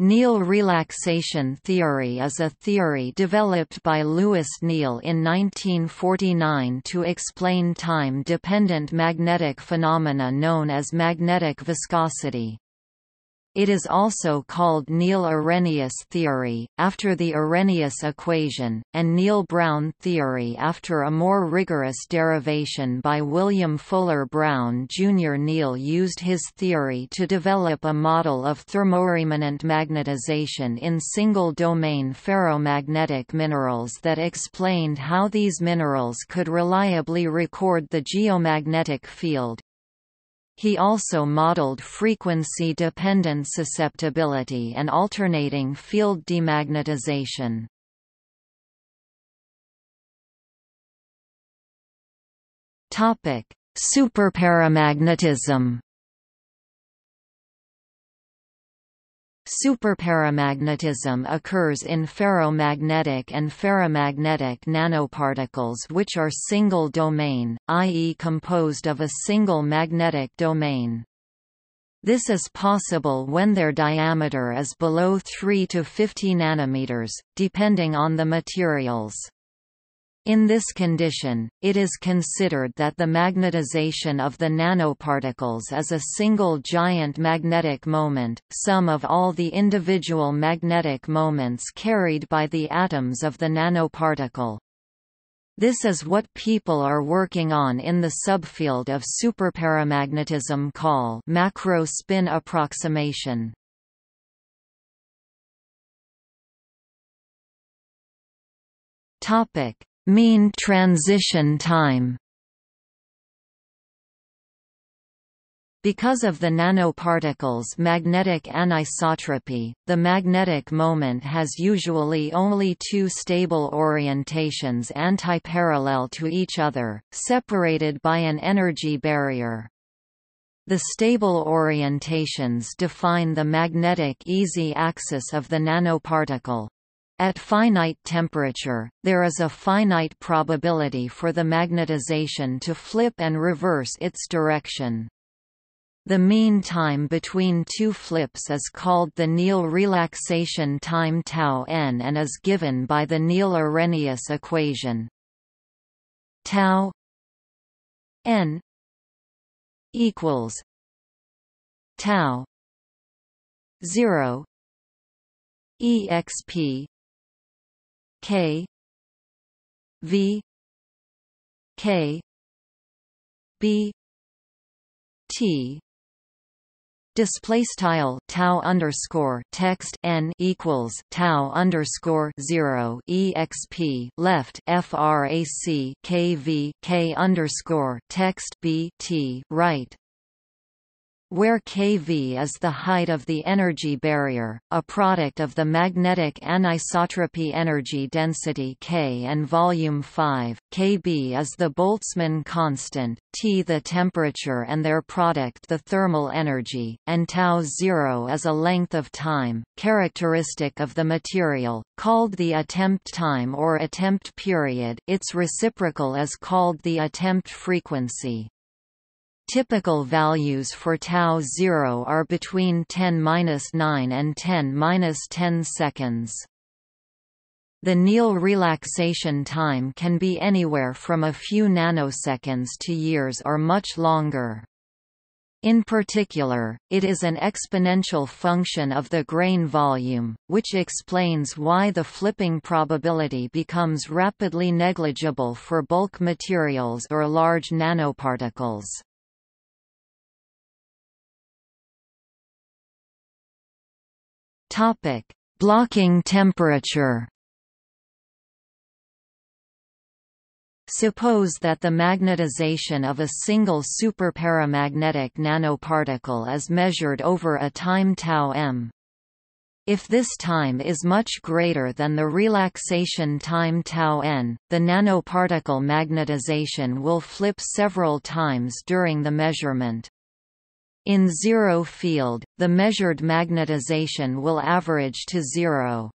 Néel relaxation theory is a theory developed by Louis Néel in 1949 to explain time-dependent magnetic phenomena known as magnetic viscosity. It is also called Néel Arrhenius theory, after the Arrhenius equation, and Néel Brown theory after a more rigorous derivation by William Fuller Brown Jr. Néel used his theory to develop a model of thermoremanent magnetization in single-domain ferromagnetic minerals that explained how these minerals could reliably record the geomagnetic field, he also modeled frequency-dependent susceptibility and alternating field demagnetization. Superparamagnetism Superparamagnetism occurs in ferromagnetic and ferrimagnetic nanoparticles which are single-domain, i.e. composed of a single magnetic domain. This is possible when their diameter is below 3 to 50 nanometers, depending on the materials. In this condition, it is considered that the magnetization of the nanoparticles is a single giant magnetic moment, sum of all the individual magnetic moments carried by the atoms of the nanoparticle. This is what people are working on in the subfield of superparamagnetism call macro spin approximation. Topic Mean transition time Because of the nanoparticles' magnetic anisotropy, the magnetic moment has usually only two stable orientations antiparallel to each other, separated by an energy barrier. The stable orientations define the magnetic easy axis of the nanoparticle. At finite temperature, there is a finite probability for the magnetization to flip and reverse its direction. The mean time between two flips is called the Néel relaxation time tau n and is given by the Néel-Arrhenius equation. tau n equals tau 0 exp K. V. K. B. T. Display style tau underscore text n equals tau underscore zero exp left frac kv k underscore text b t right where kV is the height of the energy barrier, a product of the magnetic anisotropy energy density K and volume 5, Kb is the Boltzmann constant, T the temperature and their product the thermal energy, and tau 0 is a length of time, characteristic of the material, called the attempt time or attempt period its reciprocal is called the attempt frequency. Typical values for tau 0 are between 10-9 and 10-10 seconds. The Néel relaxation time can be anywhere from a few nanoseconds to years or much longer. In particular, it is an exponential function of the grain volume, which explains why the flipping probability becomes rapidly negligible for bulk materials or large nanoparticles. Topic: Blocking temperature. Suppose that the magnetization of a single superparamagnetic nanoparticle is measured over a time tau m. If this time is much greater than the relaxation time tau n, the nanoparticle magnetization will flip several times during the measurement. In zero field, the measured magnetization will average to zero.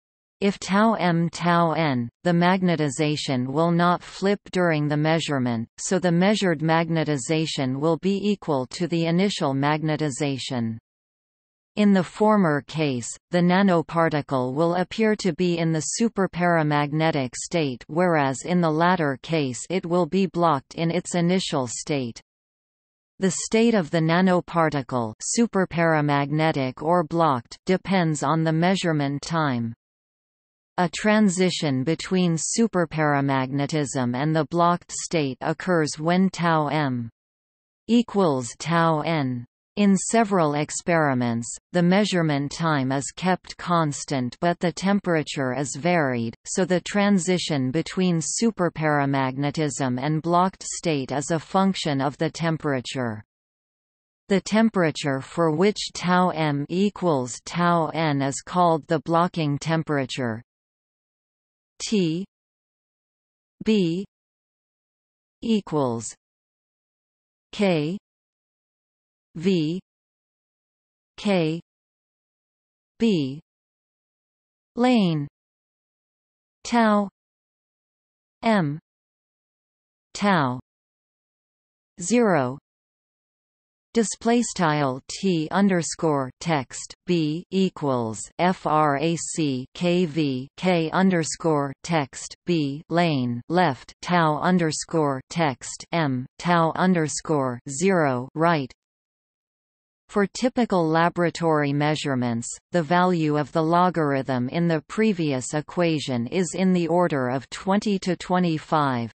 If tau m tau n, the magnetization will not flip during the measurement, so the measured magnetization will be equal to the initial magnetization. In the former case, the nanoparticle will appear to be in the superparamagnetic state whereas in the latter case it will be blocked in its initial state. The state of the nanoparticle superparamagnetic or blocked depends on the measurement time. A transition between superparamagnetism and the blocked state occurs when tau m equals tau n. In several experiments, the measurement time is kept constant but the temperature is varied, so the transition between superparamagnetism and blocked state is a function of the temperature. The temperature for which tau m equals tau n is called the blocking temperature. T b equals k V K B lane tau M tau zero. Display style t underscore text b equals frac kv k underscore text b lane left tau underscore text m tau underscore zero right for typical laboratory measurements, the value of the logarithm in the previous equation is in the order of 20 to 25.